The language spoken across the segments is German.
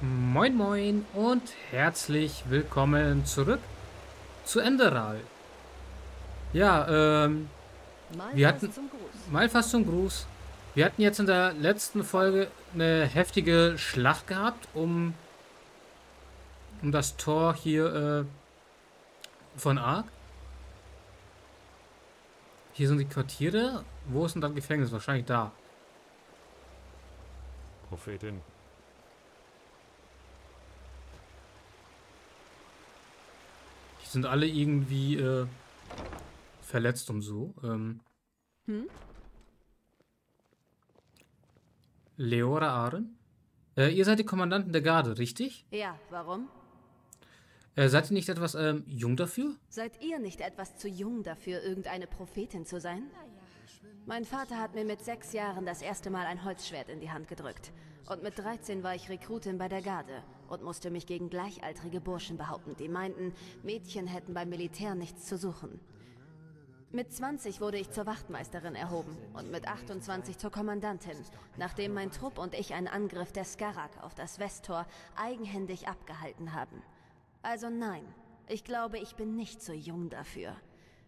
Moin Moin und herzlich willkommen zurück zu Enderal. Ja, ähm, Mal Wir hatten- zum Gruß. mal fast zum Gruß. Wir hatten jetzt in der letzten Folge eine heftige Schlacht gehabt, um, um das Tor hier äh, von Ark. Hier sind die Quartiere. Wo ist denn das Gefängnis? Wahrscheinlich da. Prophetin. Die sind alle irgendwie äh, verletzt und so. Ähm, Hm? Leora Aren? Äh, ihr seid die Kommandanten der Garde, richtig? Ja, warum? Äh, seid ihr nicht etwas ähm, jung dafür? Seid ihr nicht etwas zu jung dafür, irgendeine Prophetin zu sein? Mein Vater hat mir mit sechs Jahren das erste Mal ein Holzschwert in die Hand gedrückt. Und mit 13 war ich Rekrutin bei der Garde und musste mich gegen gleichaltrige Burschen behaupten, die meinten, Mädchen hätten beim Militär nichts zu suchen. Mit 20 wurde ich zur Wachtmeisterin erhoben und mit 28 zur Kommandantin, nachdem mein Trupp und ich einen Angriff der Skarak auf das Westtor eigenhändig abgehalten haben. Also nein, ich glaube, ich bin nicht so jung dafür.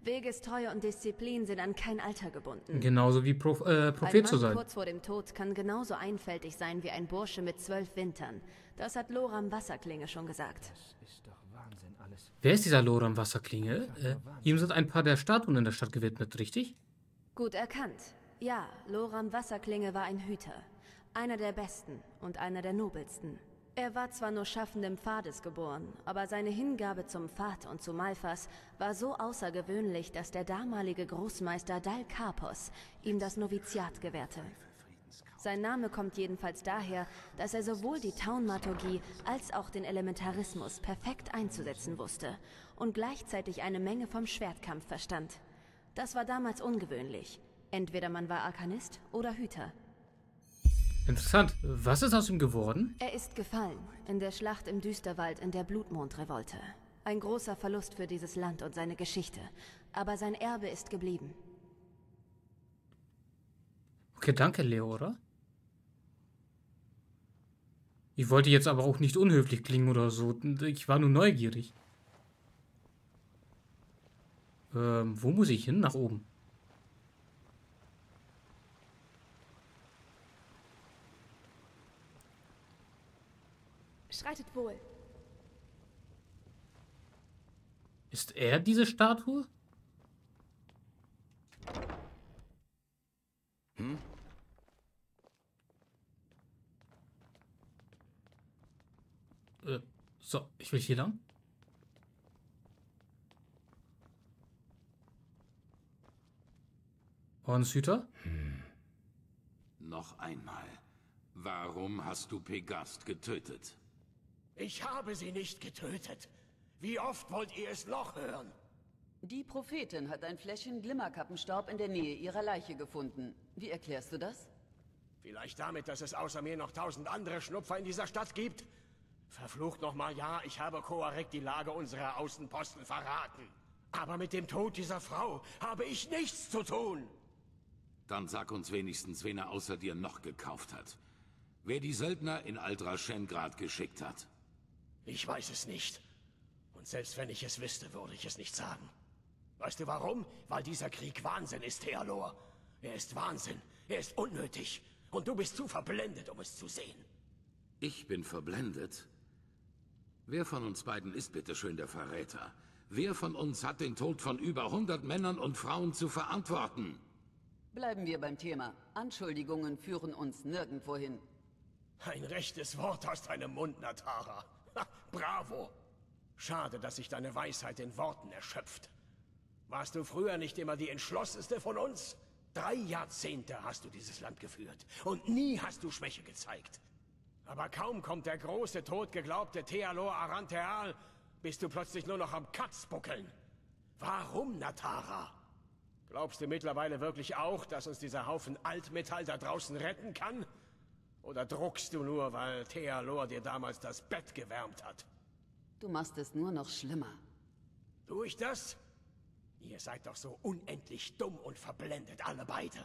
Wegestreue und Disziplin sind an kein Alter gebunden. Genauso wie Pro äh, Ein Prophet Mann zu sein. kurz vor dem Tod kann genauso einfältig sein wie ein Bursche mit zwölf Wintern. Das hat Loram Wasserklinge schon gesagt. Wer ist dieser Loram Wasserklinge? Äh, ihm sind ein paar der Statuen in der Stadt gewidmet, richtig? Gut erkannt. Ja, Loram Wasserklinge war ein Hüter. Einer der besten und einer der nobelsten. Er war zwar nur schaffendem Pfades geboren, aber seine Hingabe zum Pfad und zu Malfas war so außergewöhnlich, dass der damalige Großmeister Dal Karpos ihm das Noviziat gewährte. Sein Name kommt jedenfalls daher, dass er sowohl die Taumaturgie als auch den Elementarismus perfekt einzusetzen wusste und gleichzeitig eine Menge vom Schwertkampf verstand. Das war damals ungewöhnlich. Entweder man war Arkanist oder Hüter. Interessant. Was ist aus ihm geworden? Er ist gefallen in der Schlacht im Düsterwald in der Blutmondrevolte. Ein großer Verlust für dieses Land und seine Geschichte. Aber sein Erbe ist geblieben. Okay, danke, Leora. Ich wollte jetzt aber auch nicht unhöflich klingen oder so. Ich war nur neugierig. Ähm, wo muss ich hin? Nach oben. Schreitet wohl. Ist er diese Statue? Hm? Äh, so, ich will hier lang. Hornshüter? Noch einmal. Warum hast du Pegast getötet? Ich habe sie nicht getötet. Wie oft wollt ihr es noch hören? Die Prophetin hat ein Fläschchen Glimmerkappenstaub in der Nähe ihrer Leiche gefunden. Wie erklärst du das? Vielleicht damit, dass es außer mir noch tausend andere Schnupfer in dieser Stadt gibt? Verflucht nochmal, ja, ich habe Koarek die Lage unserer Außenposten verraten. Aber mit dem Tod dieser Frau habe ich nichts zu tun. Dann sag uns wenigstens, wen er außer dir noch gekauft hat. Wer die Söldner in Aldraschengrad geschickt hat. Ich weiß es nicht. Und selbst wenn ich es wüsste, würde ich es nicht sagen. Weißt du warum? Weil dieser Krieg Wahnsinn ist, Thealor. Er ist Wahnsinn. Er ist unnötig. Und du bist zu verblendet, um es zu sehen. Ich bin verblendet. Wer von uns beiden ist bitte schön der Verräter? Wer von uns hat den Tod von über hundert Männern und Frauen zu verantworten? Bleiben wir beim Thema. Anschuldigungen führen uns nirgendwo hin. Ein rechtes Wort aus deinem Mund, Natara. Bravo. Schade, dass sich deine Weisheit in Worten erschöpft. Warst du früher nicht immer die entschlossenste von uns? Drei Jahrzehnte hast du dieses Land geführt und nie hast du Schwäche gezeigt. Aber kaum kommt der große, totgeglaubte Thealor Arantheal, bist du plötzlich nur noch am Katzbuckeln. Warum, Natara? Glaubst du mittlerweile wirklich auch, dass uns dieser Haufen Altmetall da draußen retten kann? Oder druckst du nur, weil Thealor dir damals das Bett gewärmt hat? Du machst es nur noch schlimmer. Tu ich das? Ihr seid doch so unendlich dumm und verblendet, alle beide.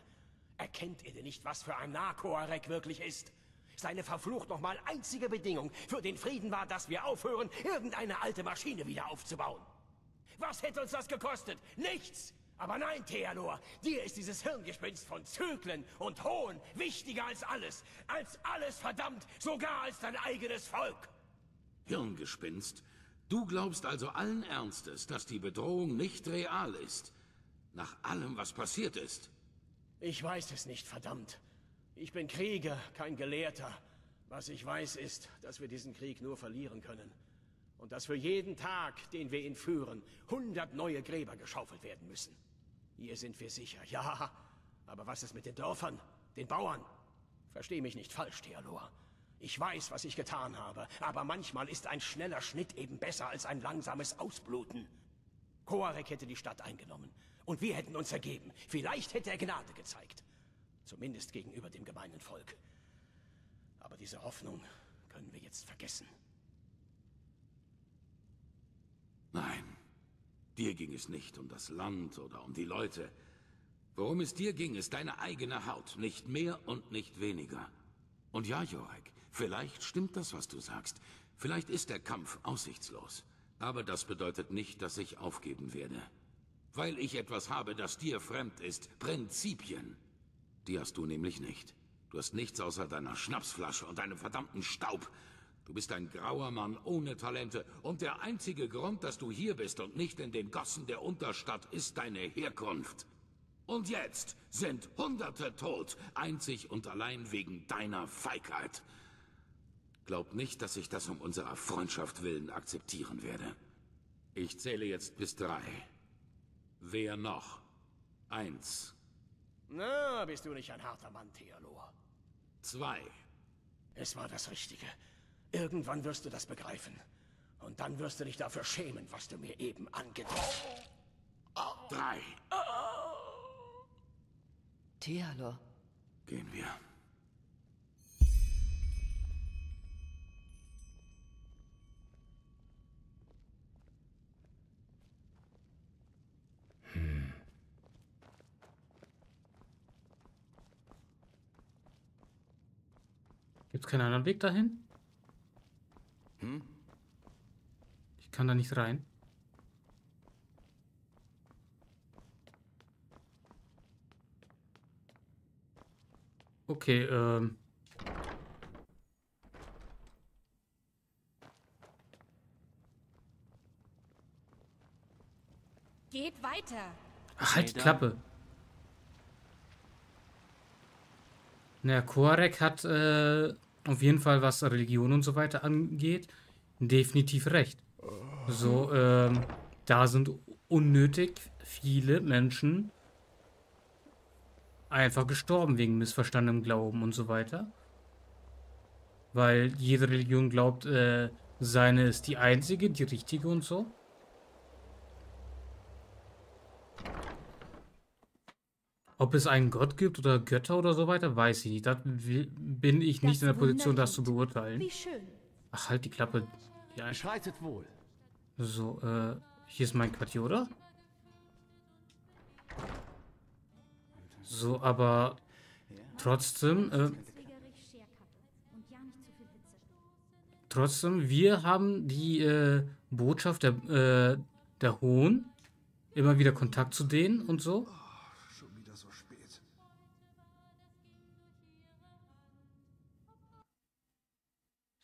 Erkennt ihr denn nicht, was für ein Narkoarek wirklich ist? Seine verflucht nochmal einzige Bedingung für den Frieden war, dass wir aufhören, irgendeine alte Maschine wieder aufzubauen. Was hätte uns das gekostet? Nichts! Aber nein, Theodor, dir ist dieses Hirngespinst von Zyklen und Hohn wichtiger als alles. Als alles, verdammt, sogar als dein eigenes Volk. Hirngespinst? Du glaubst also allen Ernstes, dass die Bedrohung nicht real ist? Nach allem, was passiert ist? Ich weiß es nicht, verdammt. Ich bin Krieger, kein Gelehrter. Was ich weiß ist, dass wir diesen Krieg nur verlieren können. Und dass für jeden Tag, den wir ihn führen, hundert neue Gräber geschaufelt werden müssen. Hier sind wir sicher, ja. Aber was ist mit den Dörfern, den Bauern? Versteh mich nicht falsch, Thealor. Ich weiß, was ich getan habe, aber manchmal ist ein schneller Schnitt eben besser als ein langsames Ausbluten. Koarek hätte die Stadt eingenommen und wir hätten uns ergeben. Vielleicht hätte er Gnade gezeigt. Zumindest gegenüber dem gemeinen Volk. Aber diese Hoffnung können wir jetzt vergessen. Nein, dir ging es nicht um das Land oder um die Leute. Worum es dir ging, ist deine eigene Haut, nicht mehr und nicht weniger. Und ja, Jorek, vielleicht stimmt das, was du sagst. Vielleicht ist der Kampf aussichtslos. Aber das bedeutet nicht, dass ich aufgeben werde. Weil ich etwas habe, das dir fremd ist. Prinzipien. Die hast du nämlich nicht. Du hast nichts außer deiner Schnapsflasche und deinem verdammten Staub. Du bist ein grauer Mann ohne Talente. Und der einzige Grund, dass du hier bist und nicht in den Gassen der Unterstadt, ist deine Herkunft. Und jetzt sind Hunderte tot, einzig und allein wegen deiner Feigheit. Glaub nicht, dass ich das um unserer Freundschaft willen akzeptieren werde. Ich zähle jetzt bis drei. Wer noch? Eins. Na, bist du nicht ein harter Mann, Theolor. Zwei. Es war das Richtige. Irgendwann wirst du das begreifen. Und dann wirst du dich dafür schämen, was du mir eben angetan hast. Drei. Thealor. Gehen wir. Gibt es keinen anderen Weg dahin? Hm? Ich kann da nicht rein. Okay, ähm. Geht weiter. Ach, halt die Klappe. Na, Korek hat äh, auf jeden Fall, was Religion und so weiter angeht, definitiv recht. So, ähm, da sind unnötig viele Menschen einfach gestorben wegen missverstandenem Glauben und so weiter. Weil jede Religion glaubt, äh, seine ist die einzige, die richtige und so. Ob es einen Gott gibt oder Götter oder so weiter, weiß ich nicht. Da bin ich nicht das in der Position, das zu beurteilen. Wie schön. Ach, halt die Klappe. Ja. Schreitet wohl. So, äh, hier ist mein Quartier, oder? So, aber trotzdem, äh, trotzdem, wir haben die äh, Botschaft der, äh, der Hohen, immer wieder Kontakt zu denen und so.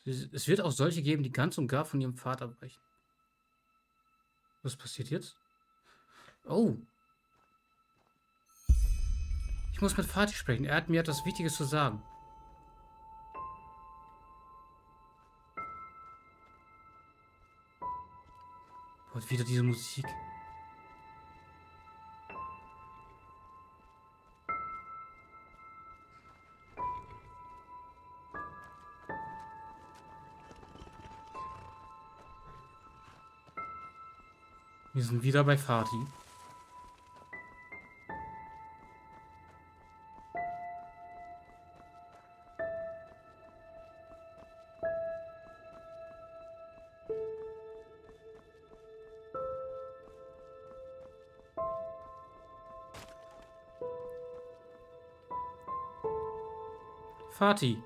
Es wird auch solche geben, die ganz und gar von ihrem Vater brechen. Was passiert jetzt? Oh. Ich muss mit Fatih sprechen. Er hat mir etwas Wichtiges zu sagen. Und wieder diese Musik. Wir sind wieder bei Fatih. Fatih.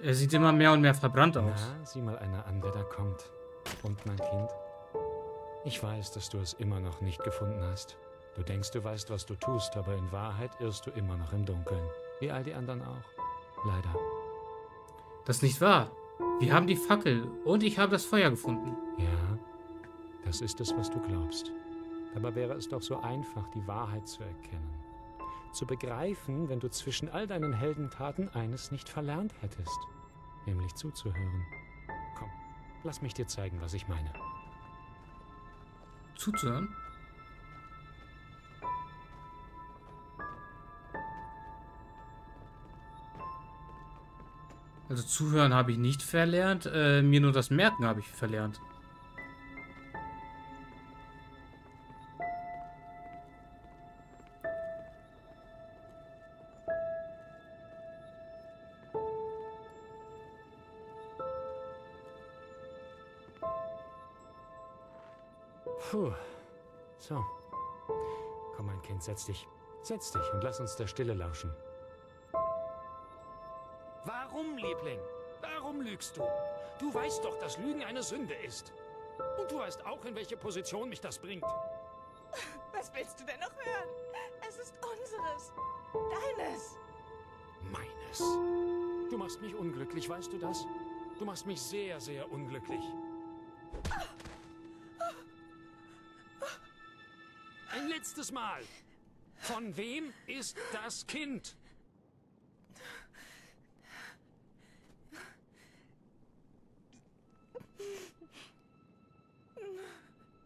Er sieht immer mehr und mehr verbrannt aus. Na, sieh mal einer an, der da kommt. Und mein Kind? Ich weiß, dass du es immer noch nicht gefunden hast. Du denkst, du weißt, was du tust, aber in Wahrheit irrst du immer noch im Dunkeln. Wie all die anderen auch. Leider. Das ist nicht wahr. Wir haben die Fackel und ich habe das Feuer gefunden. Ja, das ist es, was du glaubst. Dabei wäre es doch so einfach, die Wahrheit zu erkennen. Zu begreifen, wenn du zwischen all deinen Heldentaten eines nicht verlernt hättest. Nämlich zuzuhören. Komm, lass mich dir zeigen, was ich meine. Zuzuhören? Also zuhören habe ich nicht verlernt, äh, mir nur das Merken habe ich verlernt. Puh. So. Komm, mein Kind, setz dich. Setz dich und lass uns der Stille lauschen. Warum, Liebling? Warum lügst du? Du weißt doch, dass Lügen eine Sünde ist. Und du weißt auch, in welche Position mich das bringt. Was willst du denn noch hören? Es ist unseres. Deines. Meines. Du machst mich unglücklich, weißt du das? Du machst mich sehr, sehr unglücklich. Letztes Mal. Von wem ist das Kind?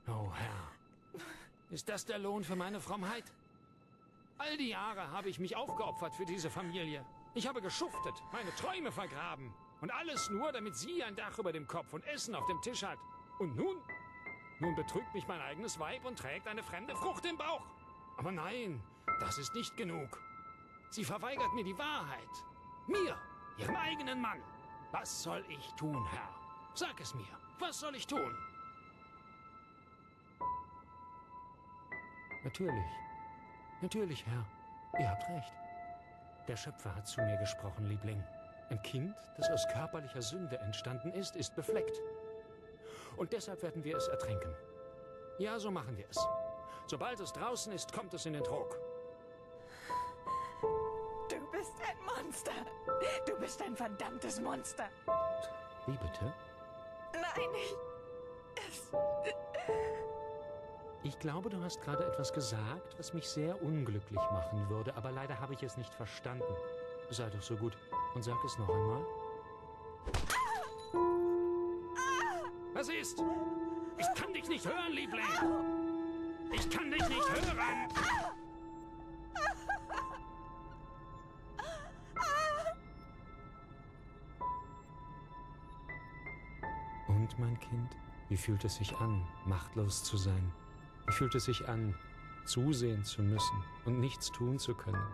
Oh Herr, ist das der Lohn für meine Frommheit? All die Jahre habe ich mich aufgeopfert für diese Familie. Ich habe geschuftet, meine Träume vergraben. Und alles nur, damit sie ein Dach über dem Kopf und Essen auf dem Tisch hat. Und nun? Nun betrügt mich mein eigenes Weib und trägt eine fremde Frucht im Bauch. Aber nein, das ist nicht genug. Sie verweigert mir die Wahrheit. Mir, ihrem eigenen Mann. Was soll ich tun, Herr? Sag es mir. Was soll ich tun? Natürlich. Natürlich, Herr. Ihr habt recht. Der Schöpfer hat zu mir gesprochen, Liebling. Ein Kind, das aus körperlicher Sünde entstanden ist, ist befleckt. Und deshalb werden wir es ertränken. Ja, so machen wir es. Sobald es draußen ist, kommt es in den Trog. Du bist ein Monster. Du bist ein verdammtes Monster. Wie bitte? Nein, ich. Es. Ich glaube, du hast gerade etwas gesagt, was mich sehr unglücklich machen würde, aber leider habe ich es nicht verstanden. Sei doch so gut und sag es noch einmal. Was ist? Ich kann dich nicht hören, Liebling. Ich kann dich nicht hören. Und mein Kind, wie fühlt es sich an, machtlos zu sein? Wie fühlt es sich an, zusehen zu müssen und nichts tun zu können?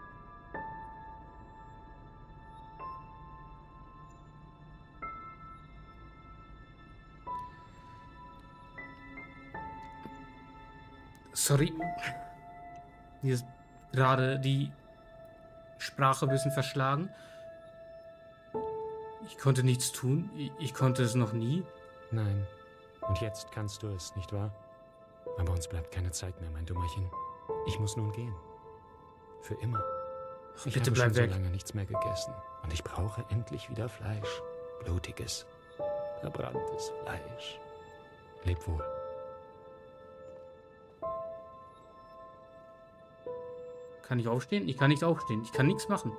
Sorry. Hier ist gerade die Sprache ein bisschen verschlagen. Ich konnte nichts tun. Ich, ich konnte es noch nie. Nein. Und jetzt kannst du es, nicht wahr? Aber uns bleibt keine Zeit mehr, mein Dummerchen. Ich muss nun gehen. Für immer. Ich Bitte habe bleib schon weg. so lange nichts mehr gegessen. Und ich brauche endlich wieder Fleisch. Blutiges, verbranntes Fleisch. Leb wohl. Kann ich aufstehen? Ich kann nicht aufstehen. Ich kann nichts machen.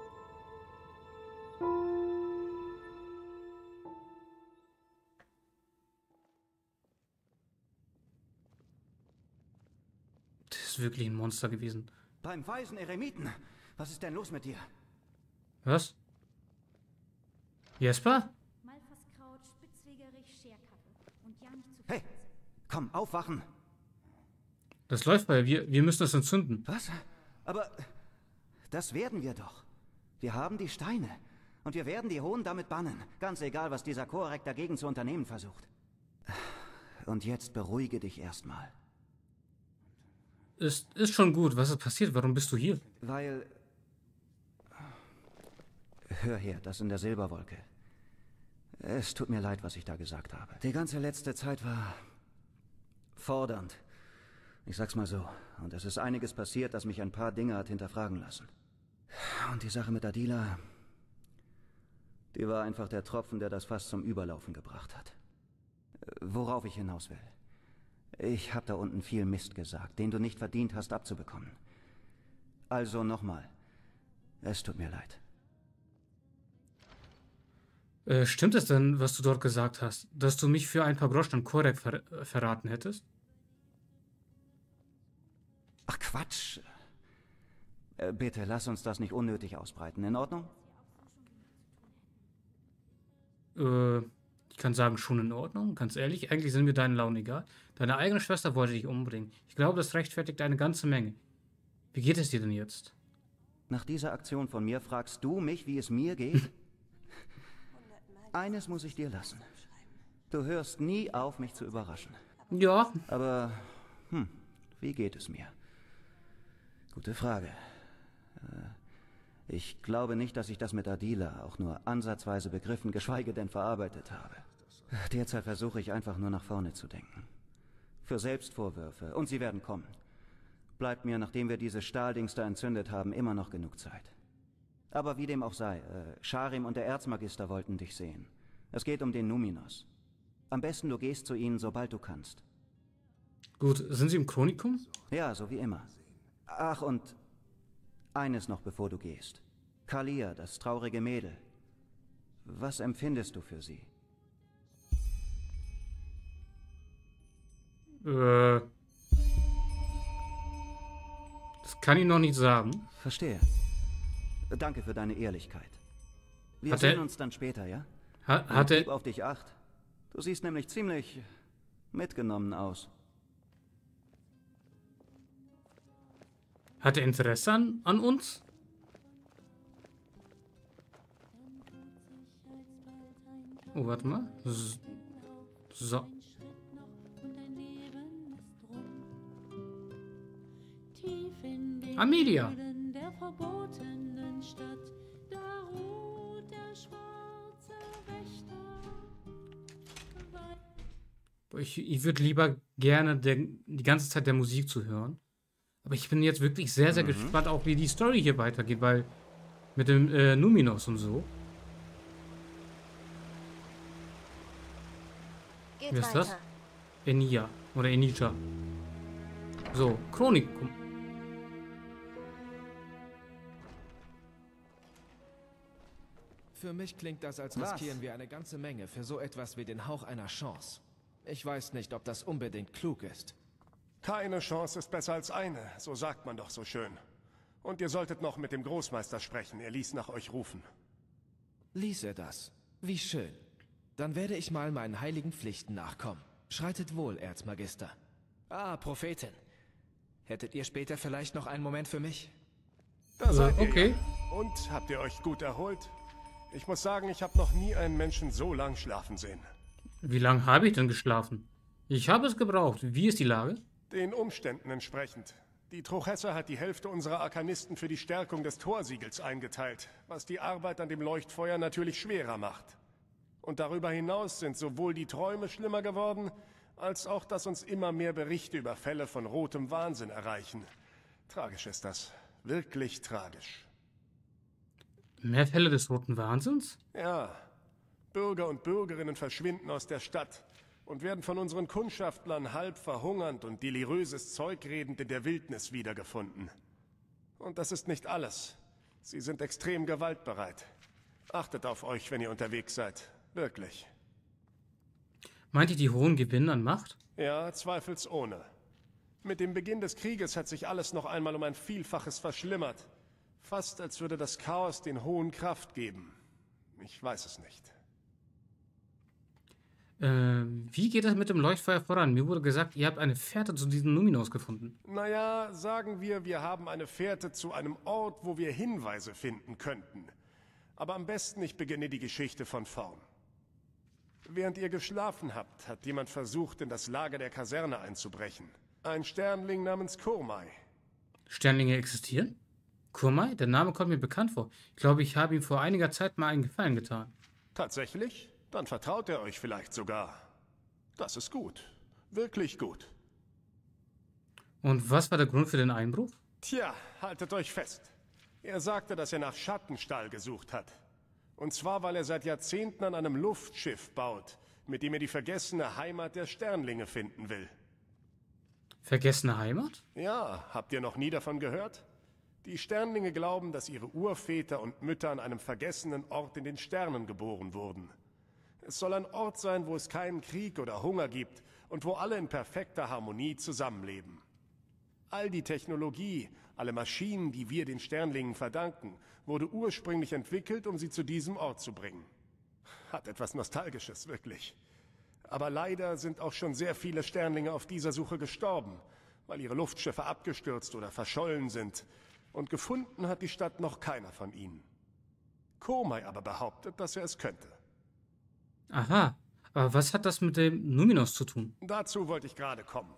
Das ist wirklich ein Monster gewesen. Beim weisen Eremiten. Was ist denn los mit dir? Was? Jesper? Malfaskraut, Spitzwegerich, Scherkappe und ja nicht zu Hey, komm, aufwachen. Das läuft bei. Wir, wir müssen das entzünden. Was? Aber das werden wir doch. Wir haben die Steine. Und wir werden die Hohen damit bannen. Ganz egal, was dieser Korek dagegen zu unternehmen versucht. Und jetzt beruhige dich erstmal. Ist, ist schon gut. Was ist passiert? Warum bist du hier? Weil. Hör her, das in der Silberwolke. Es tut mir leid, was ich da gesagt habe. Die ganze letzte Zeit war fordernd. Ich sag's mal so. Und es ist einiges passiert, das mich ein paar Dinge hat hinterfragen lassen. Und die Sache mit Adila, die war einfach der Tropfen, der das Fass zum Überlaufen gebracht hat. Worauf ich hinaus will. Ich habe da unten viel Mist gesagt, den du nicht verdient hast abzubekommen. Also nochmal. Es tut mir leid. Äh, stimmt es denn, was du dort gesagt hast, dass du mich für ein paar Groschen an Korek ver verraten hättest? Ach Quatsch. Äh, bitte lass uns das nicht unnötig ausbreiten. In Ordnung? Äh, ich kann sagen, schon in Ordnung. Ganz ehrlich, eigentlich sind mir deine Launen egal. Deine eigene Schwester wollte dich umbringen. Ich glaube, das rechtfertigt eine ganze Menge. Wie geht es dir denn jetzt? Nach dieser Aktion von mir fragst du mich, wie es mir geht? Eines muss ich dir lassen. Du hörst nie auf, mich zu überraschen. Ja. Aber, hm, wie geht es mir? Gute Frage. Äh, ich glaube nicht, dass ich das mit Adila auch nur ansatzweise begriffen, geschweige denn verarbeitet habe. Derzeit versuche ich einfach nur nach vorne zu denken. Für Selbstvorwürfe, und sie werden kommen. Bleibt mir, nachdem wir diese Stahldings da entzündet haben, immer noch genug Zeit. Aber wie dem auch sei, äh, Sharim und der Erzmagister wollten dich sehen. Es geht um den Numinos. Am besten du gehst zu ihnen, sobald du kannst. Gut, sind sie im Chronikum? Ja, so wie immer. Ach, und eines noch, bevor du gehst. Kalia, das traurige Mädel. Was empfindest du für sie? Äh. Das kann ich noch nicht sagen. Verstehe. Danke für deine Ehrlichkeit. Wir Hat sehen er- uns dann später, ja? Ha hat gib er. auf dich acht. Du siehst nämlich ziemlich mitgenommen aus. Hat er Interesse an, an uns? Oh, warte mal. So. Amelia. Ich, ich würde lieber gerne der, die ganze Zeit der Musik zu hören. Aber ich bin jetzt wirklich sehr, sehr gespannt, auch wie die Story hier weitergeht, weil mit dem äh, Numinos und so. Geht Wer ist weiter. das? Enia oder Enija. So, Chronikum. Für mich klingt das, als Was? riskieren wir eine ganze Menge für so etwas wie den Hauch einer Chance. Ich weiß nicht, ob das unbedingt klug ist. Keine Chance ist besser als eine, so sagt man doch so schön. Und ihr solltet noch mit dem Großmeister sprechen, er ließ nach euch rufen. Ließ er das? Wie schön. Dann werde ich mal meinen heiligen Pflichten nachkommen. Schreitet wohl, Erzmagister. Ah, Prophetin. Hättet ihr später vielleicht noch einen Moment für mich? Da seid ihr okay. ja. Und, habt ihr euch gut erholt? Ich muss sagen, ich habe noch nie einen Menschen so lang schlafen sehen. Wie lange habe ich denn geschlafen? Ich habe es gebraucht. Wie ist die Lage? Den Umständen entsprechend. Die Truchesse hat die Hälfte unserer Arkanisten für die Stärkung des Torsiegels eingeteilt, was die Arbeit an dem Leuchtfeuer natürlich schwerer macht. Und darüber hinaus sind sowohl die Träume schlimmer geworden, als auch, dass uns immer mehr Berichte über Fälle von rotem Wahnsinn erreichen. Tragisch ist das. Wirklich tragisch. Mehr Fälle des Roten Wahnsinns? Ja, Bürger und Bürgerinnen verschwinden aus der Stadt und werden von unseren Kundschaftlern halb verhungernd und deliröses Zeug redend in der Wildnis wiedergefunden. Und das ist nicht alles. Sie sind extrem gewaltbereit. Achtet auf euch, wenn ihr unterwegs seid. Wirklich. Meint ihr die hohen Gewinne an Macht? Ja, zweifelsohne. Mit dem Beginn des Krieges hat sich alles noch einmal um ein Vielfaches verschlimmert. Fast als würde das Chaos den Hohen Kraft geben. Ich weiß es nicht. Äh, wie geht es mit dem Leuchtfeuer voran? Mir wurde gesagt, ihr habt eine Fährte zu diesen Numinos gefunden. Naja, sagen wir, wir haben eine Fährte zu einem Ort, wo wir Hinweise finden könnten. Aber am besten ich beginne die Geschichte von vorn. Während ihr geschlafen habt, hat jemand versucht, in das Lager der Kaserne einzubrechen. Ein Sternling namens Kurmai. Sternlinge existieren? Kurmai? Der Name kommt mir bekannt vor. Ich glaube, ich habe ihm vor einiger Zeit mal einen Gefallen getan. Tatsächlich? Dann vertraut er euch vielleicht sogar. Das ist gut. Wirklich gut. Und was war der Grund für den Einbruch? Tja, haltet euch fest. Er sagte, dass er nach Schattenstall gesucht hat. Und zwar, weil er seit Jahrzehnten an einem Luftschiff baut, mit dem er die vergessene Heimat der Sternlinge finden will. Vergessene Heimat? Ja, habt ihr noch nie davon gehört? Die Sternlinge glauben, dass ihre Urväter und Mütter an einem vergessenen Ort in den Sternen geboren wurden. Es soll ein Ort sein, wo es keinen Krieg oder Hunger gibt und wo alle in perfekter Harmonie zusammenleben. All die Technologie, alle Maschinen, die wir den Sternlingen verdanken, wurde ursprünglich entwickelt, um sie zu diesem Ort zu bringen. Hat etwas Nostalgisches, wirklich. Aber leider sind auch schon sehr viele Sternlinge auf dieser Suche gestorben, weil ihre Luftschiffe abgestürzt oder verschollen sind. Und gefunden hat die Stadt noch keiner von ihnen. Komai aber behauptet, dass er es könnte. Aha, aber was hat das mit dem Numinos zu tun? Dazu wollte ich gerade kommen.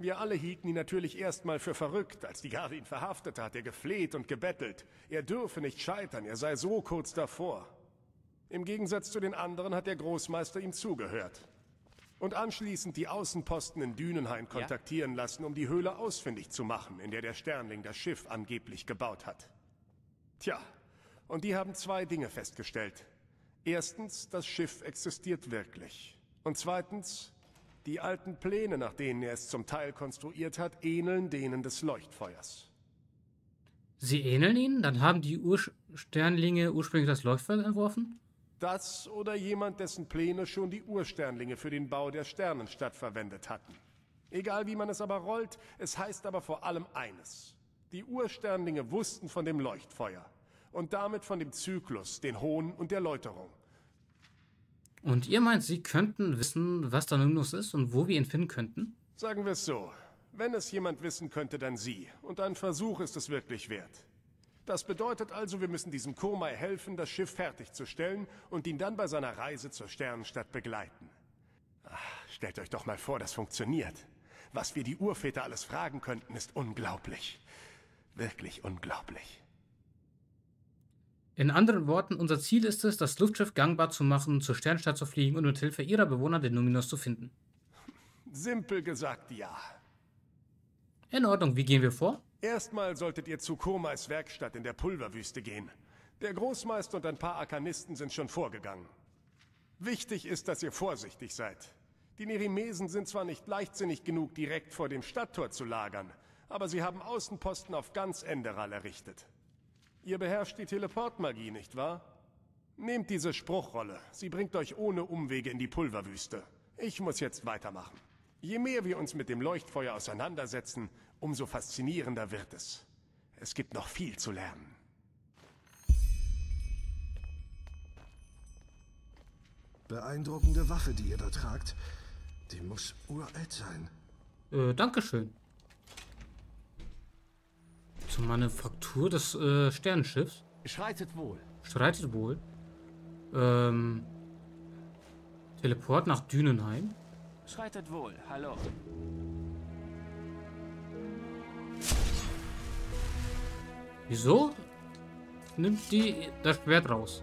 Wir alle hielten ihn natürlich erstmal für verrückt. Als die Garde ihn verhaftete, hat er gefleht und gebettelt. Er dürfe nicht scheitern, er sei so kurz davor. Im Gegensatz zu den anderen hat der Großmeister ihm zugehört. Und anschließend die Außenposten in Dünenhain kontaktieren ja? lassen, um die Höhle ausfindig zu machen, in der der Sternling das Schiff angeblich gebaut hat. Tja, und die haben zwei Dinge festgestellt. Erstens, das Schiff existiert wirklich. Und zweitens, die alten Pläne, nach denen er es zum Teil konstruiert hat, ähneln denen des Leuchtfeuers. Sie ähneln ihnen? Dann haben die Ur Sternlinge ursprünglich das Leuchtfeuer entworfen? Das oder jemand, dessen Pläne schon die Ursternlinge für den Bau der Sternenstadt verwendet hatten. Egal wie man es aber rollt, es heißt aber vor allem eines. Die Ursternlinge wussten von dem Leuchtfeuer und damit von dem Zyklus, den Hohn und der Läuterung. Und ihr meint, sie könnten wissen, was der Numinus ist und wo wir ihn finden könnten? Sagen wir es so. Wenn es jemand wissen könnte, dann sie. Und ein Versuch ist es wirklich wert. Das bedeutet also, wir müssen diesem Komai helfen, das Schiff fertigzustellen und ihn dann bei seiner Reise zur Sternenstadt begleiten. Ach, stellt euch doch mal vor, das funktioniert. Was wir die Urväter alles fragen könnten, ist unglaublich. Wirklich unglaublich. In anderen Worten, unser Ziel ist es, das Luftschiff gangbar zu machen, zur Sternstadt zu fliegen und mit Hilfe ihrer Bewohner den Numinus zu finden. Simpel gesagt, ja. In Ordnung, wie gehen wir vor? Erstmal solltet ihr zu Komais Werkstatt in der Pulverwüste gehen. Der Großmeister und ein paar Arkanisten sind schon vorgegangen. Wichtig ist, dass ihr vorsichtig seid. Die Nerimesen sind zwar nicht leichtsinnig genug, direkt vor dem Stadttor zu lagern, aber sie haben Außenposten auf ganz Enderal errichtet. Ihr beherrscht die Teleportmagie, nicht wahr? Nehmt diese Spruchrolle. Sie bringt euch ohne Umwege in die Pulverwüste. Ich muss jetzt weitermachen. Je mehr wir uns mit dem Leuchtfeuer auseinandersetzen, umso faszinierender wird es. Es gibt noch viel zu lernen. Beeindruckende Waffe, die ihr da tragt. Die muss uralt sein. Äh, Dankeschön zur Manufaktur des äh, Sternenschiffs. Schreitet wohl. Schreitet wohl. Ähm, Teleport nach Dünenheim. Schreitet wohl, hallo. Wieso? Nimmt die das Schwert raus.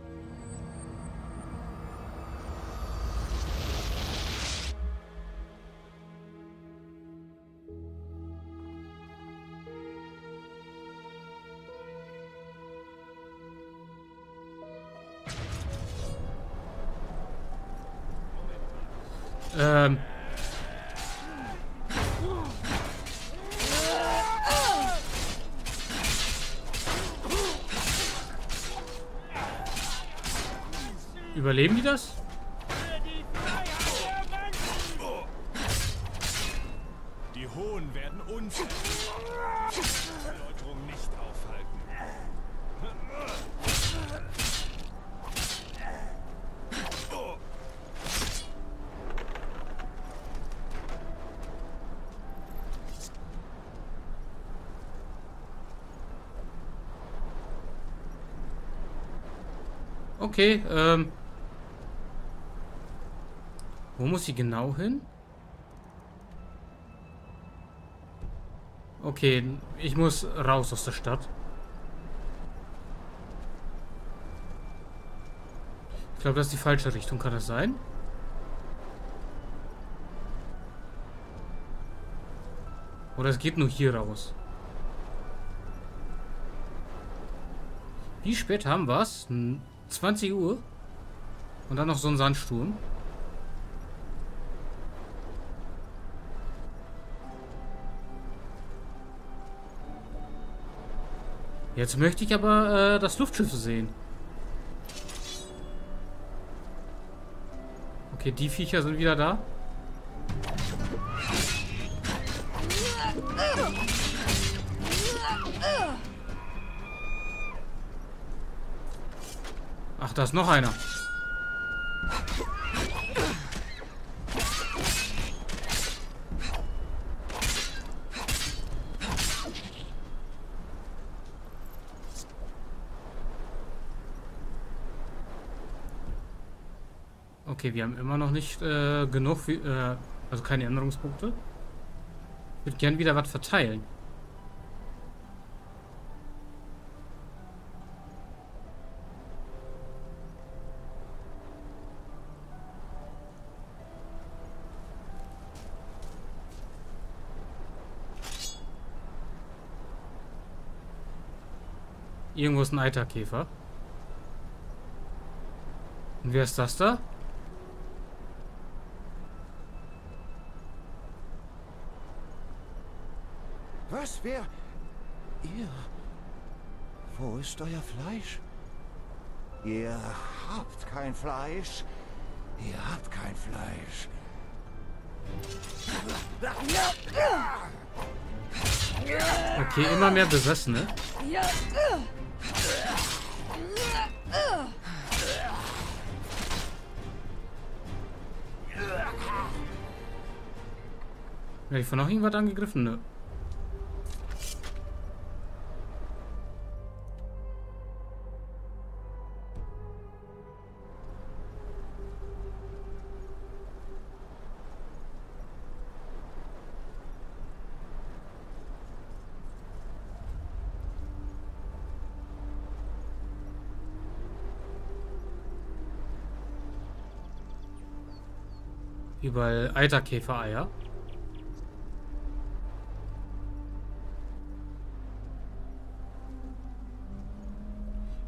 Okay, ähm. Wo muss sie genau hin? Okay, ich muss raus aus der Stadt. glaube, das ist die falsche Richtung. Kann das sein? Oder es geht nur hier raus. Wie spät haben wir es? 20 Uhr. Und dann noch so ein Sandsturm. Jetzt möchte ich aber äh, das Luftschiff sehen. Okay, die Viecher sind wieder da. Ach, da ist noch einer. Okay, wir haben immer noch nicht äh, genug, äh, also keine Änderungspunkte. Ich würde gern wieder was verteilen. Irgendwo ist ein Eiterkäfer. Und wer ist das da? Was? Wer? Ihr? Wo ist euer Fleisch? Ihr habt kein Fleisch. Ihr habt kein Fleisch. Okay, immer mehr Besessene. Werde ich von noch irgendwas angegriffen? Nö. Überall Eiterkäfer-Eier.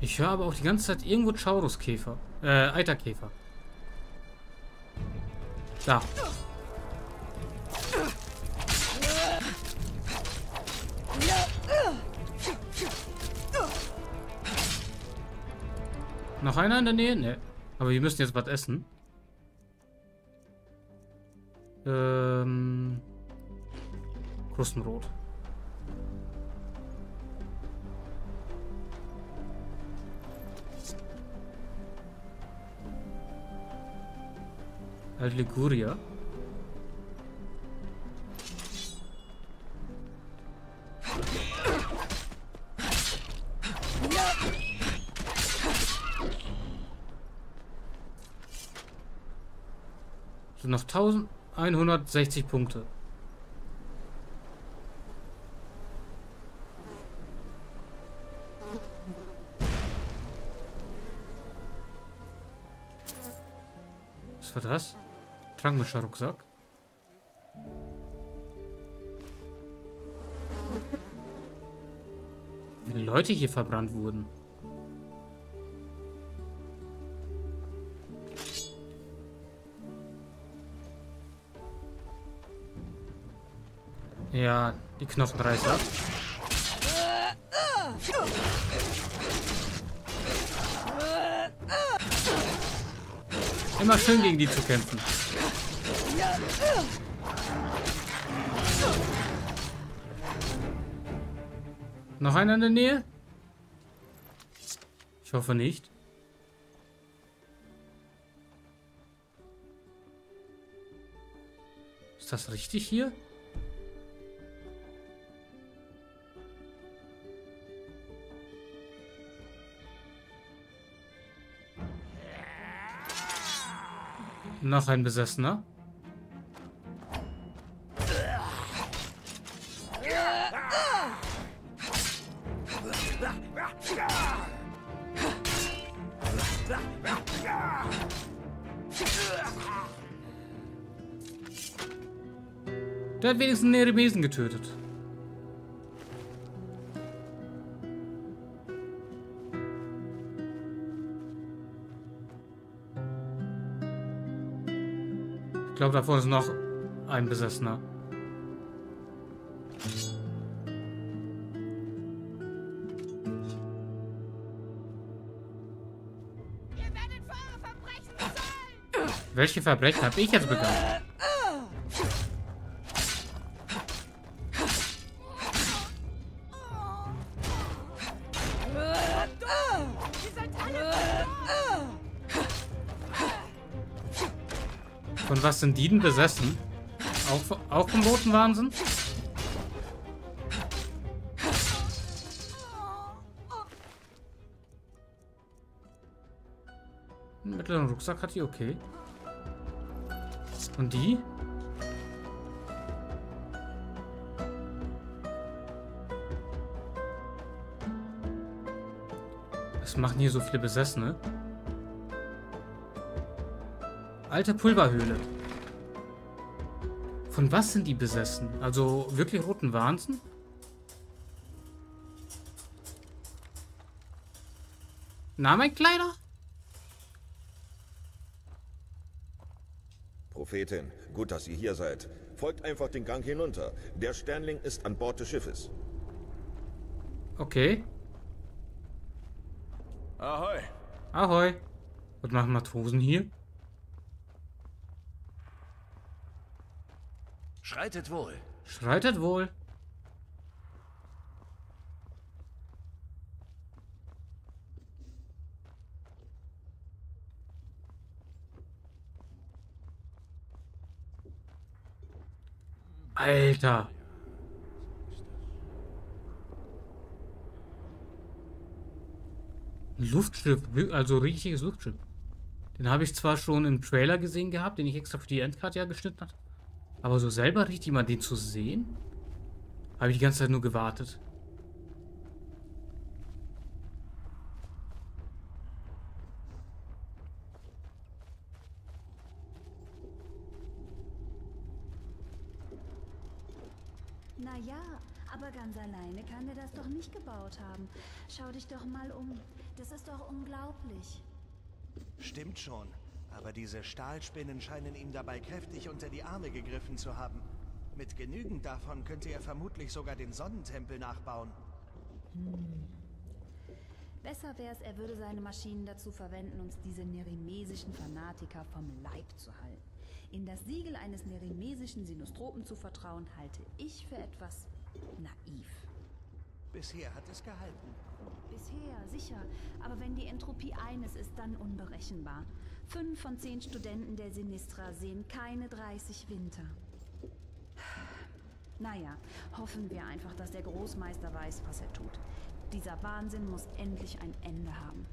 Ich höre aber auch die ganze Zeit irgendwo Chauruskäfer. Äh, Eiterkäfer. Da. Noch einer in der Nähe? Ne. Aber wir müssen jetzt was essen. Ähm. Krustenbrot. Liguria. Sind noch 1160 Punkte. Was war das? Trankmischer Rucksack. Wie viele Leute hier verbrannt wurden. Ja, die Knochenreißer. Immer schön gegen die zu kämpfen. Noch einer in der Nähe? Ich hoffe nicht. Ist das richtig hier? Noch ein Besessener. Ne? Der hat wenigstens Neremesen getötet. Ich glaube, davor ist noch ein Besessener. Welche Verbrechen habe ich jetzt begangen? Was sind die denn besessen? Auch, auch vom roten Wahnsinn? Einen mittleren Rucksack hat die, okay. Und die? Was machen hier so viele Besessene? Alte Pulverhöhle. Von was sind die besessen? Also wirklich roten Wahnsinn? Na, mein Kleiner? Prophetin, gut, dass ihr hier seid. Folgt einfach den Gang hinunter. Der Sternling ist an Bord des Schiffes. Okay. Ahoi. Ahoi. Was machen Matrosen hier? Schreitet wohl. Schreitet wohl. Alter. Ein Luftschiff, also richtiges Luftschiff. Den habe ich zwar schon im Trailer gesehen gehabt, den ich extra für die Endcard ja geschnitten habe. Aber so selber richtig mal den zu sehen, habe ich die ganze Zeit nur gewartet. Naja, aber ganz alleine kann er das doch nicht gebaut haben. Schau dich doch mal um. Das ist doch unglaublich. Stimmt schon. Aber diese Stahlspinnen scheinen ihm dabei kräftig unter die Arme gegriffen zu haben. Mit genügend davon könnte er vermutlich sogar den Sonnentempel nachbauen. Hm. Besser wär's, er würde seine Maschinen dazu verwenden, uns diese nerimesischen Fanatiker vom Leib zu halten. In das Siegel eines nerimesischen Sinostropen zu vertrauen, halte ich für etwas naiv. Bisher hat es gehalten. Bisher, sicher. Aber wenn die Entropie eines ist, dann unberechenbar. Fünf von zehn Studenten der Sinistra sehen keine 30 Winter. Naja, hoffen wir einfach, dass der Großmeister weiß, was er tut. Dieser Wahnsinn muss endlich ein Ende haben.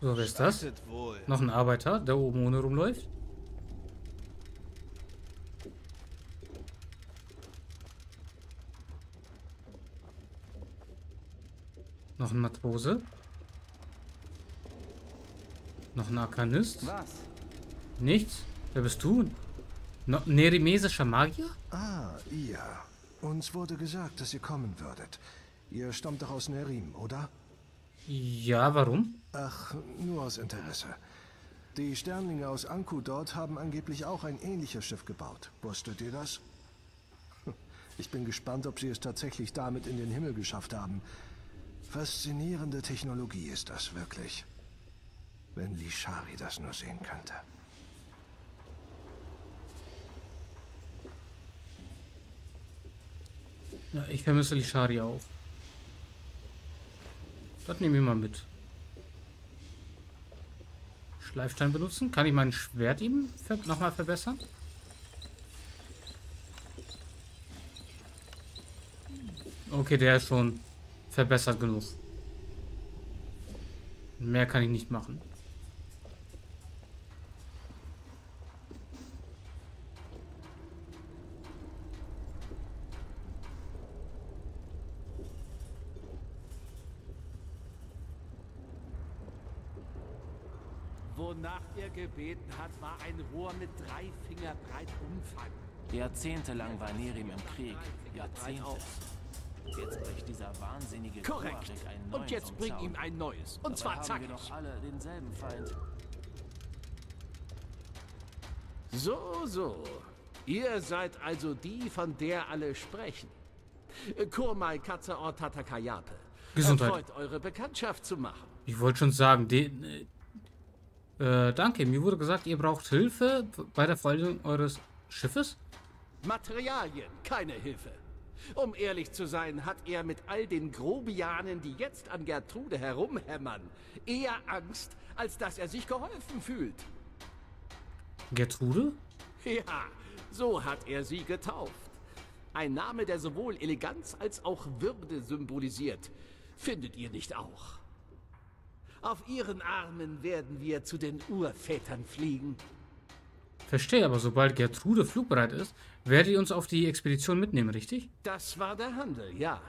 So, wer ist das? Noch ein Arbeiter, der oben ohne rumläuft? Noch ein Matrose? Noch ein Arkanist? Was? Nichts? Wer bist du? No nerimesischer Magier? Ah, ihr. Uns wurde gesagt, dass ihr kommen würdet. Ihr stammt doch aus Nerim, oder? Ja, warum? Ach, nur aus Interesse. Die Sternlinge aus Anku dort haben angeblich auch ein ähnliches Schiff gebaut. Wusstet ihr das? Ich bin gespannt, ob sie es tatsächlich damit in den Himmel geschafft haben. Faszinierende Technologie ist das wirklich. Wenn Lishari das nur sehen könnte. Ja, ich vermisse Lishari auch. Das nehme ich mal mit. Schleifstein benutzen. Kann ich mein Schwert ihm nochmal verbessern? Okay, der ist schon verbessert genug. Mehr kann ich nicht machen. Wonach er gebeten hat, war ein Rohr mit drei Finger breit Umfang. Jahrzehntelang war Nerim im Krieg. Jahrzehnte. Jetzt bricht dieser wahnsinnige Korrekt. Und jetzt bring ihm ein neues. Und Dabei zwar haben zackig. wir doch alle denselben Feind. So, so. Ihr seid also die, von der alle sprechen. Äh, Kurmai Katzaort Tatakayape. Gesundheit. Erfreut, eure Bekanntschaft zu machen. Ich wollte schon sagen, den, äh, äh, danke. Mir wurde gesagt, ihr braucht Hilfe bei der Verwaltung eures Schiffes. Materialien, keine Hilfe. Um ehrlich zu sein, hat er mit all den Grobianen, die jetzt an Gertrude herumhämmern, eher Angst, als dass er sich geholfen fühlt. Gertrude? Ja, so hat er sie getauft. Ein Name, der sowohl Eleganz als auch Würde symbolisiert. Findet ihr nicht auch? Auf ihren Armen werden wir zu den Urvätern fliegen. Verstehe, aber sobald Gertrude flugbereit ist, werdet ihr uns auf die Expedition mitnehmen, richtig? Das war der Handel, ja.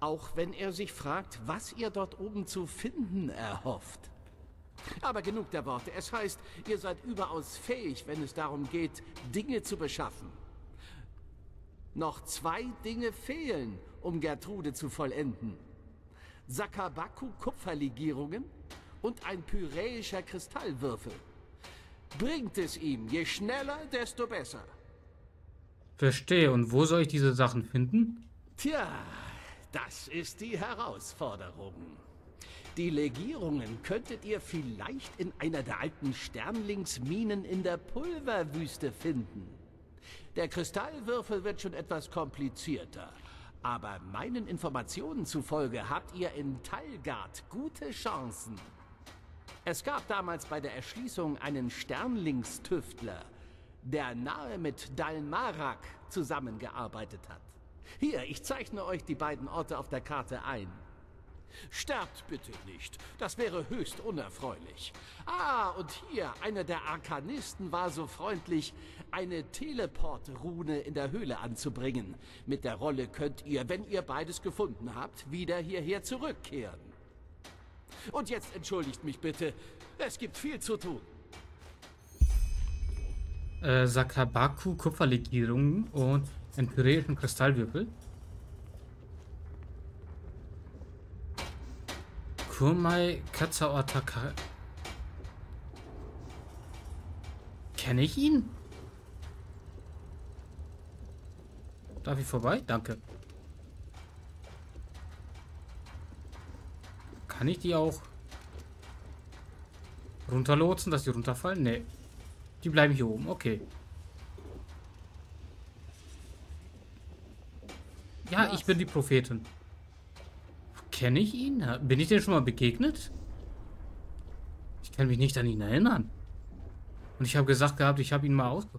Auch wenn er sich fragt, was ihr dort oben zu finden erhofft. Aber genug der Worte. Es heißt, ihr seid überaus fähig, wenn es darum geht, Dinge zu beschaffen. Noch zwei Dinge fehlen, um Gertrude zu vollenden. Sakabaku Kupferlegierungen und ein pyräischer Kristallwürfel. Bringt es ihm, je schneller, desto besser. Verstehe. Und wo soll ich diese Sachen finden? Tja, das ist die Herausforderung. Die Legierungen könntet ihr vielleicht in einer der alten Sternlingsminen in der Pulverwüste finden. Der Kristallwürfel wird schon etwas komplizierter. Aber meinen Informationen zufolge habt ihr in Talgard gute Chancen. Es gab damals bei der Erschließung einen Sternlingstüftler, der nahe mit Dalmarak zusammengearbeitet hat. Hier, ich zeichne euch die beiden Orte auf der Karte ein. Sterbt bitte nicht, das wäre höchst unerfreulich. Ah, und hier, einer der Arkanisten war so freundlich, eine Teleport-Rune in der Höhle anzubringen. Mit der Rolle könnt ihr, wenn ihr beides gefunden habt, wieder hierher zurückkehren. Und jetzt entschuldigt mich bitte, es gibt viel zu tun. Äh, Sakabaku Kupferlegierungen und einen pyräischen Kristallwürfel. Kurmai Katzaotaka. Kenne ich ihn? Darf ich vorbei? Danke. Kann ich die auch runterlotsen, dass die runterfallen? Nee. Die bleiben hier oben. Okay. Ja, ich bin die Prophetin. Kenne ich ihn? Bin ich dem schon mal begegnet? Ich kann mich nicht an ihn erinnern. Und ich habe gesagt gehabt, ich habe ihn mal ausge...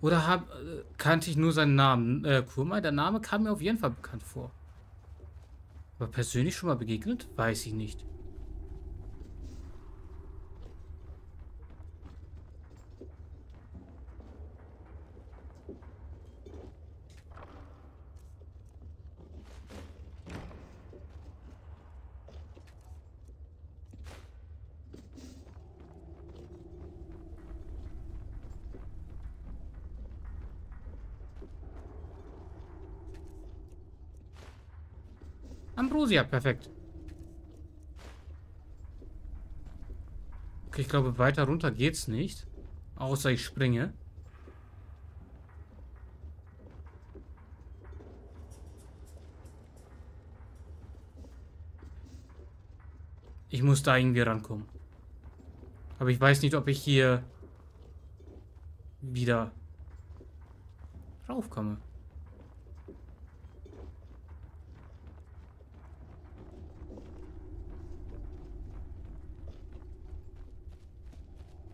Oder hab, äh, kannte ich nur seinen Namen? Äh, Kurmai, der Name kam mir auf jeden Fall bekannt vor. Aber persönlich schon mal begegnet? Weiß ich nicht. Ambrosia, perfekt. Okay, ich glaube, weiter runter geht's nicht. Außer ich springe. Ich muss da irgendwie rankommen. Aber ich weiß nicht, ob ich hier wieder raufkomme.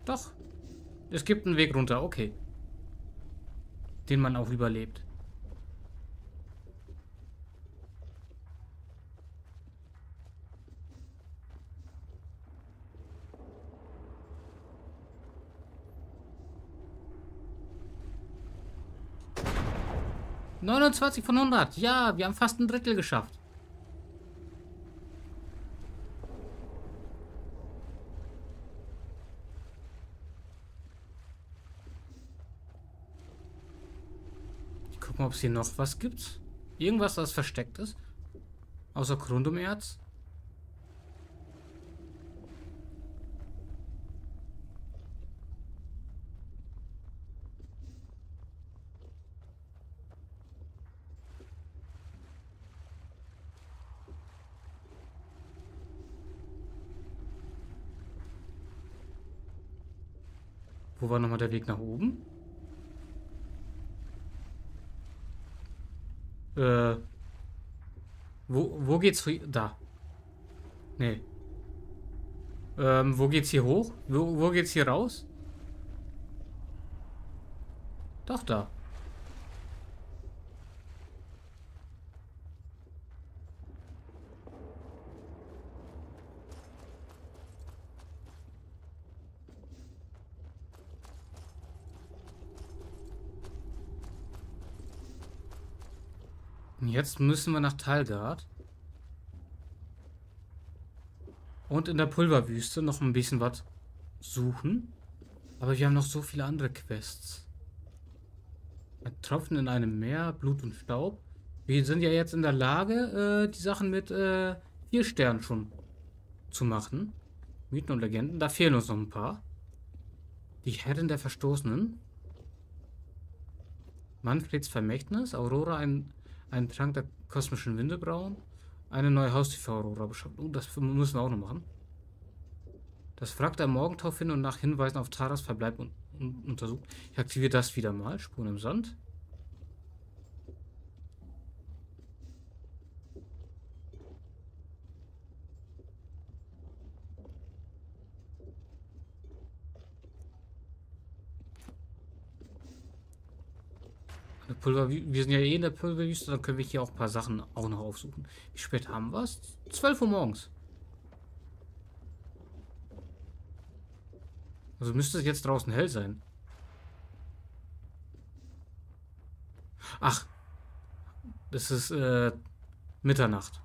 Doch. Es gibt einen Weg runter, okay. Den man auch überlebt. Neunundzwanzig von 100. Ja, wir haben fast ein Drittel geschafft. Gucken, ob es hier noch was gibt. Irgendwas, das versteckt ist. Außer Grundumerz. Wo war nochmal der Weg nach oben? Äh. Wo, wo geht's da? Nee. Ähm, wo geht's hier hoch? Wo, wo geht's hier raus? Doch, da. Jetzt müssen wir nach Talgard. Und in der Pulverwüste noch ein bisschen was suchen. Aber wir haben noch so viele andere Quests. Ein Tropfen in einem Meer, Blut und Staub. Wir sind ja jetzt in der Lage, äh, die Sachen mit äh, vier Sternen schon zu machen. Mythen und Legenden. Da fehlen uns noch ein paar. Die Herren der Verstoßenen. Manfreds Vermächtnis. Aurora, ein einen Trank der kosmischen Winde brauen, eine neue Haustür für Aurora beschaffen. Oh, das müssen wir auch noch machen. Das Wrack der Morgentau finden und nach Hinweisen auf Taras Verbleib un untersucht. Ich aktiviere das wieder mal. Spuren im Sand. Pulver, wir sind ja eh in der Pulverwüste, dann können wir hier auch ein paar Sachen auch noch aufsuchen. Wie spät haben wir es? 12 Uhr morgens. Also müsste es jetzt draußen hell sein. Ach, das ist äh, Mitternacht.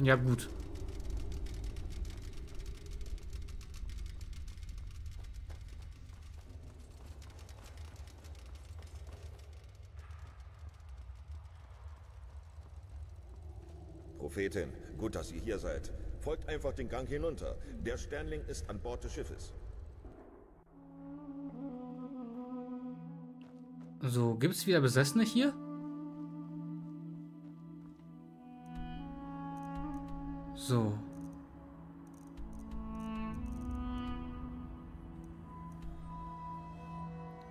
Ja gut. Prophetin, gut, dass ihr hier seid. Folgt einfach den Gang hinunter. Der Sternling ist an Bord des Schiffes. So, gibt es wieder Besessene hier? So.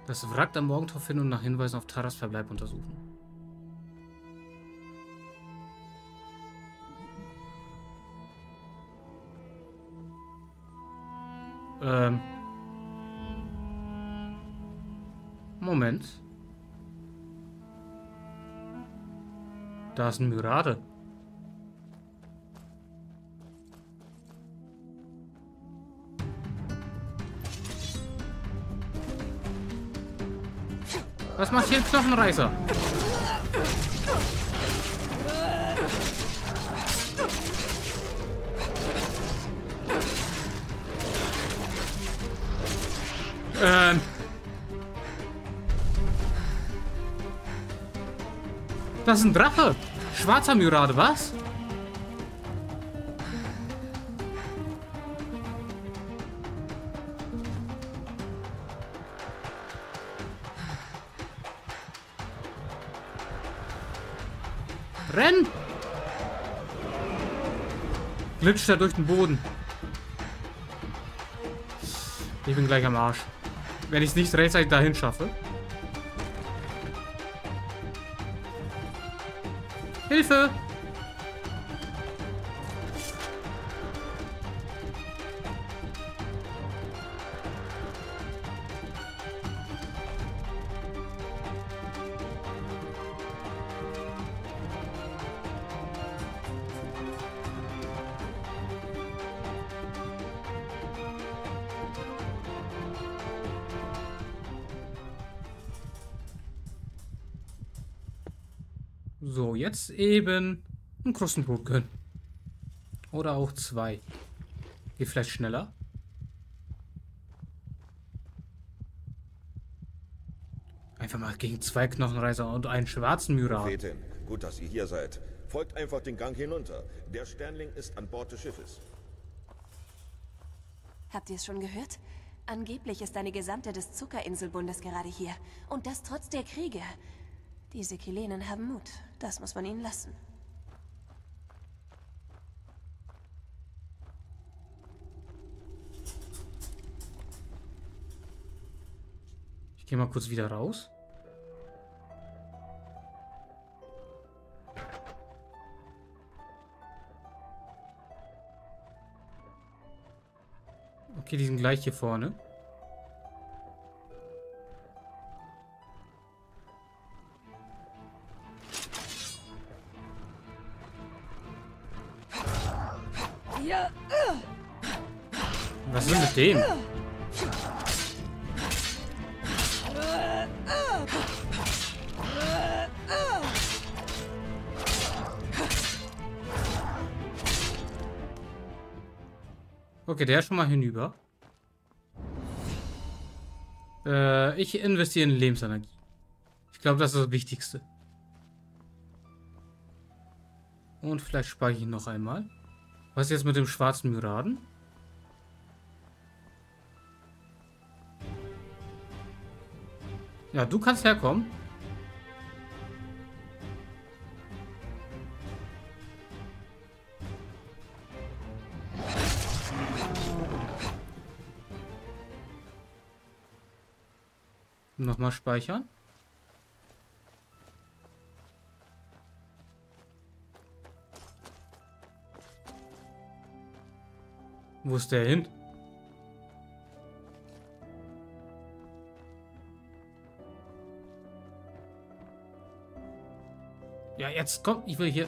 Das Wrack am Morgentor finden und nach Hinweisen auf Taras Verbleib untersuchen. Ähm. Moment. Da ist ein Myrade. Was macht hier ein Knochenreißer? Das ist ein Drache. Schwarzer Myrade, was? Renn! Glitscht er durch den Boden. Ich bin gleich am Arsch. Wenn ich es nicht rechtzeitig dahin schaffe. Hilfe! Ein Krustenbrot gönnen. Oder auch zwei. Geht vielleicht schneller. Einfach mal gegen zwei Knochenreiser und einen schwarzen Myra. Prophetin, gut, dass ihr hier seid. Folgt einfach den Gang hinunter. Der Sternling ist an Bord des Schiffes. Habt ihr es schon gehört? Angeblich ist eine Gesandte des Zuckerinselbundes gerade hier. Und das trotz der Kriege. Diese Kilenen haben Mut. Das muss man ihnen lassen. Ich gehe mal kurz wieder raus. Okay, die sind gleich hier vorne. Was ist denn mit dem? Okay, der ist schon mal hinüber. Äh, ich investiere in Lebensenergie. Ich glaube, das ist das Wichtigste. Und vielleicht speichere ich noch einmal. Was ist jetzt mit dem schwarzen Myraden? Ja, du kannst herkommen. Nochmal speichern. Wo ist der hin? Ja, jetzt kommt. Ich will hier.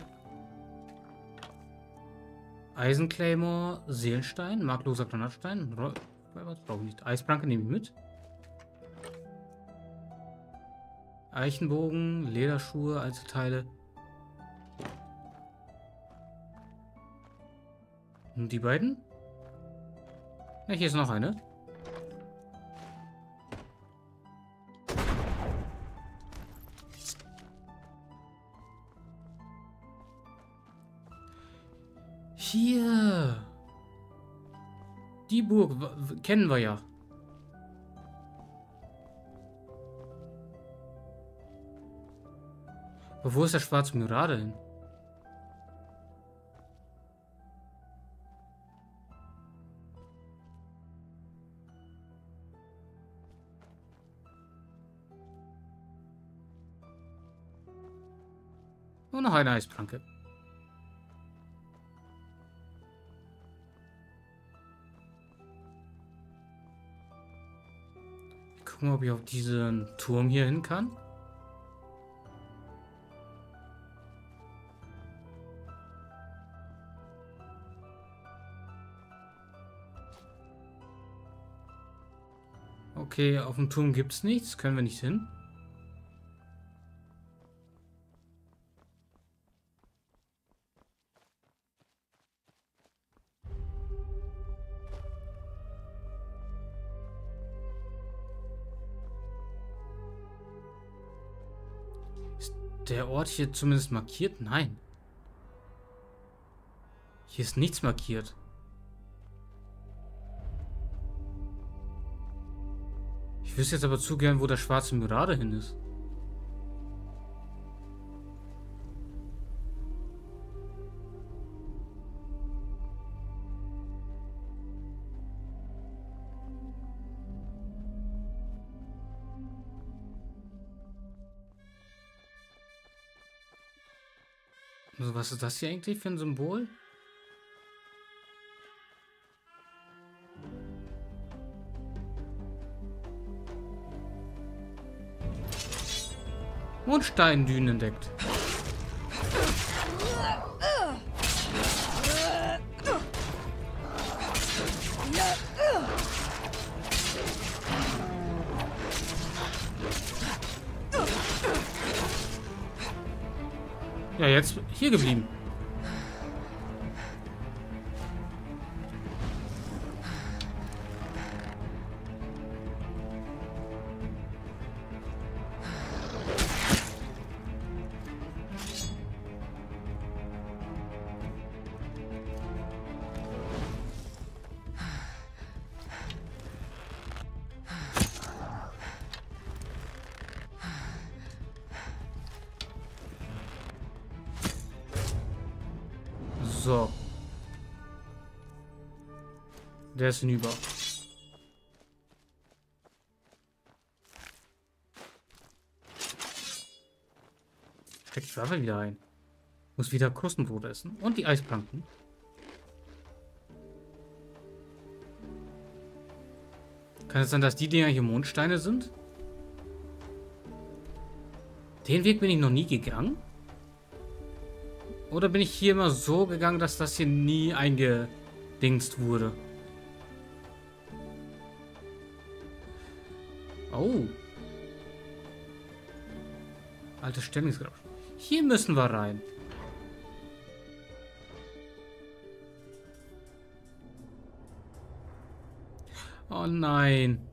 Eisenclaymore, Seelenstein, markloser Granatstein. Brauche ich nicht? Eispranke nehme ich mit. Eichenbogen, Lederschuhe, Einzelteile. Und die beiden? Ja, hier ist noch eine. Hier. Die Burg kennen wir ja. Aber wo ist der schwarze Murade hin? Und noch eine Eispranke. Gucken, ob ich auf diesen Turm hier hin kann. Okay, auf dem Turm gibt es nichts. Können wir nicht hin. Ist der Ort hier zumindest markiert? Nein. Hier ist nichts markiert. Wüsste jetzt aber zu gern, wo der schwarze Murade hin ist. Also was ist das hier eigentlich für ein Symbol? Und Steindünen entdeckt. Ja, jetzt hier geblieben. Ist hinüber. Steck die Waffe wieder ein. Muss wieder Krustenbrot essen. Und die Eisplanken. Kann es sein, dass die Dinger hier Mondsteine sind? Den Weg bin ich noch nie gegangen. Oder bin ich hier immer so gegangen, dass das hier nie eingedingst wurde? Oh. Altes Stellungsgrab. Hier müssen wir rein. Oh nein.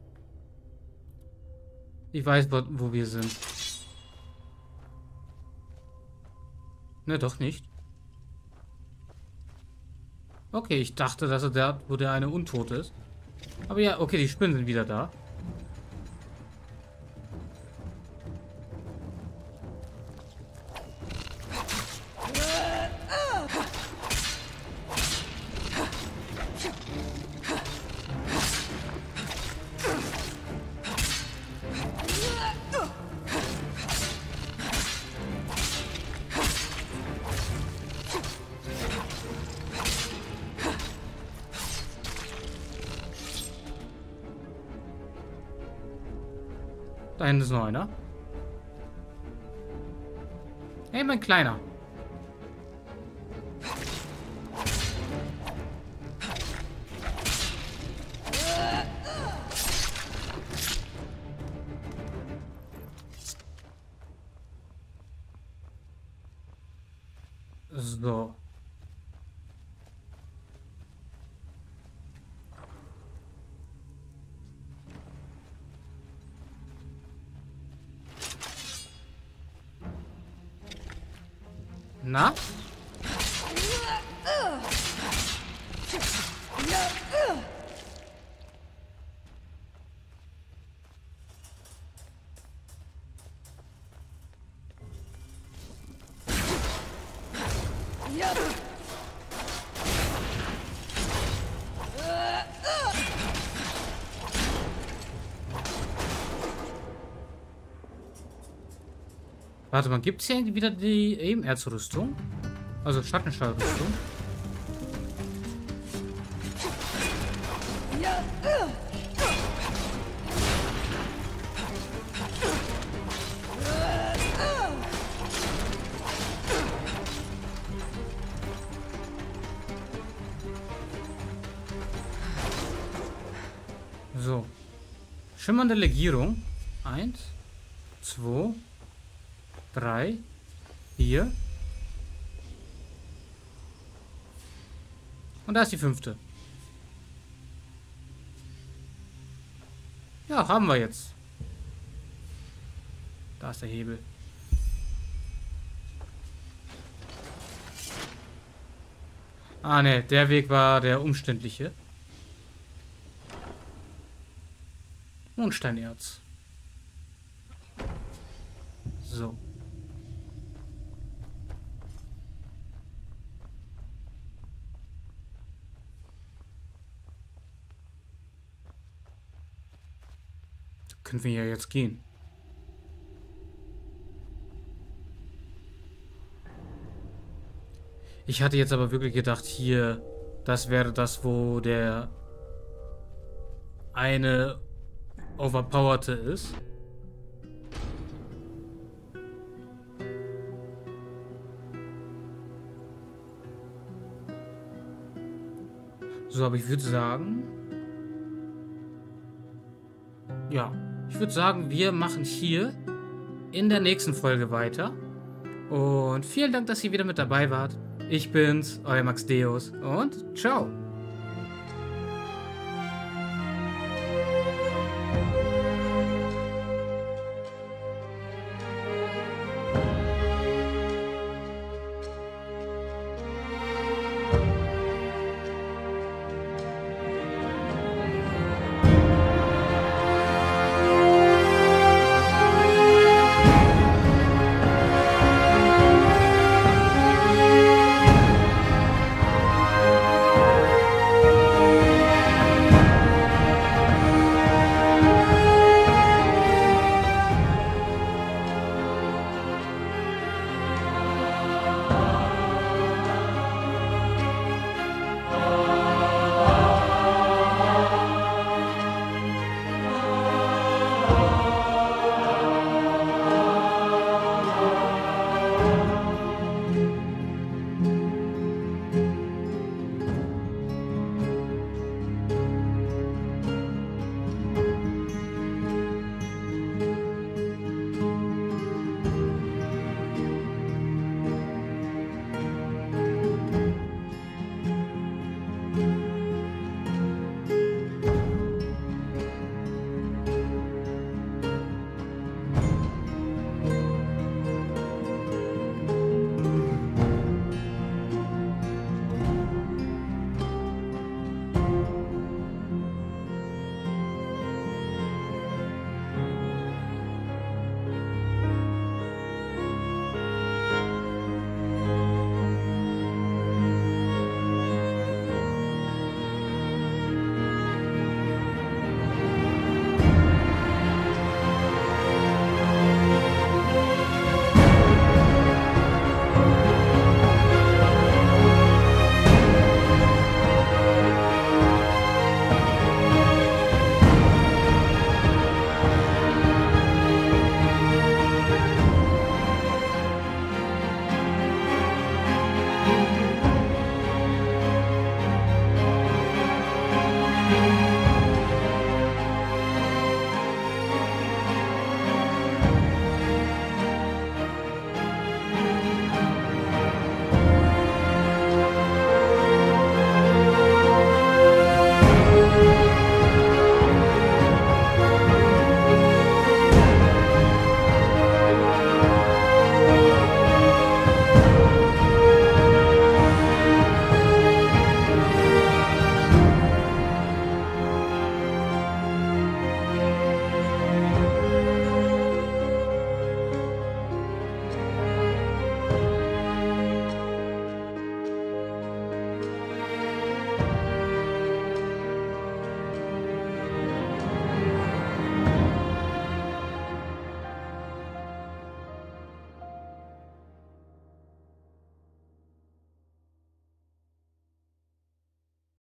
Ich weiß, wo wir sind. Ne, doch nicht. Okay, ich dachte, dass er der, wo der eine untot ist. Aber ja, okay, die Spinnen sind wieder da. Da Warte mal, gibt es hier wieder die Ebenerzrüstung? Also Schattenstahlrüstung? Schimmernde Legierung. Eins, zwei, drei, vier. Und da ist die fünfte. Ja, haben wir jetzt. Da ist der Hebel. Ah ne, der Weg war der umständliche. Mondsteinerz. So. Können wir ja jetzt gehen. Ich hatte jetzt aber wirklich gedacht, hier, das wäre das, wo der eine Overpowerte ist. So, aber ich würde sagen... Ja, ich würde sagen, wir machen hier in der nächsten Folge weiter. Und vielen Dank, dass ihr wieder mit dabei wart. Ich bin's, euer Max Deus und ciao.